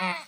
Ah.